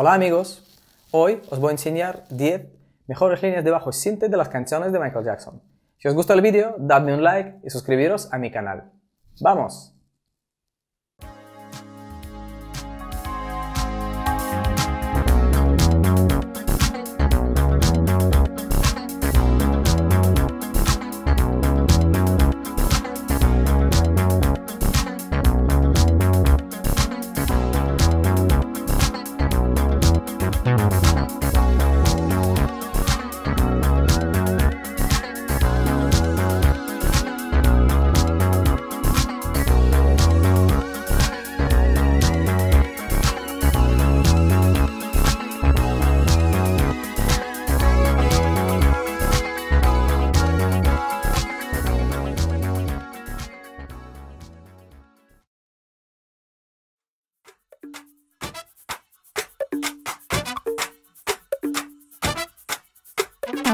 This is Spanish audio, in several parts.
Hola amigos, hoy os voy a enseñar 10 mejores líneas de bajo sinte de las canciones de Michael Jackson. Si os gusta el vídeo, dadme un like y suscribiros a mi canal. ¡Vamos!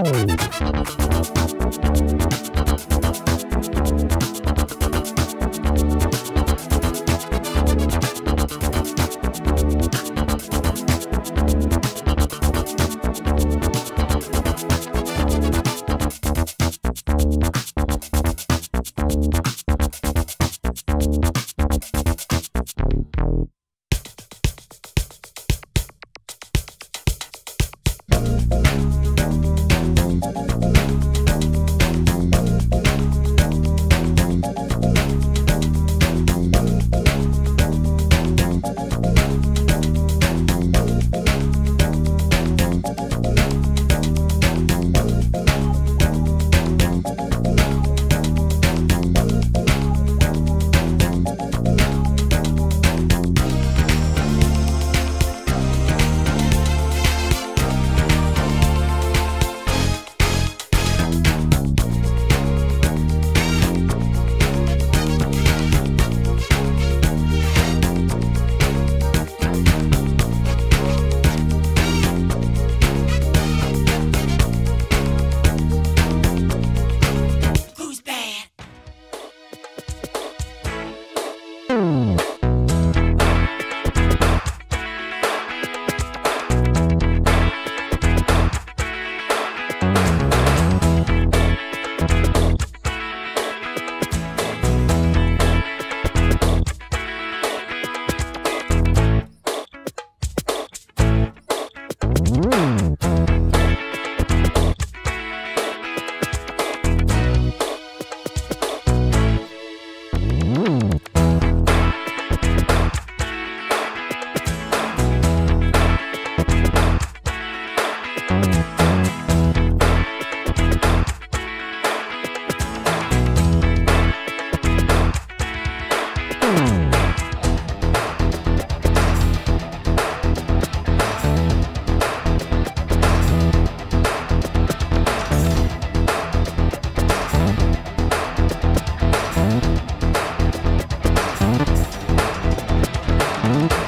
Oh. Mm-hmm.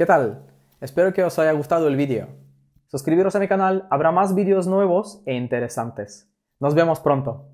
¿Qué tal? Espero que os haya gustado el vídeo. Suscribiros a mi canal, habrá más vídeos nuevos e interesantes. Nos vemos pronto.